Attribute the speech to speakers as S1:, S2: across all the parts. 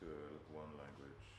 S1: to one language.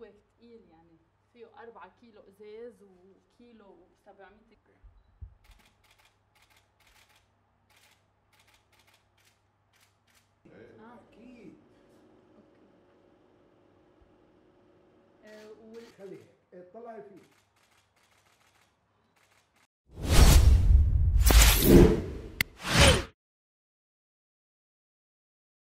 S2: هو تقيل يعني. فيه 4 كيلو إزاز وكيلو و700
S1: إيه
S2: آه.
S3: أكيد.
S2: أوكي. آه وال...
S3: اطلعي فيه.